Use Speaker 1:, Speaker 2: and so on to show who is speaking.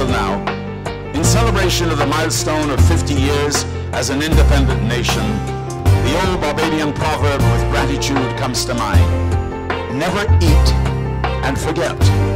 Speaker 1: until now, in celebration of the milestone of 50 years as an independent nation, the old Barbadian proverb with gratitude comes to mind. Never eat and forget.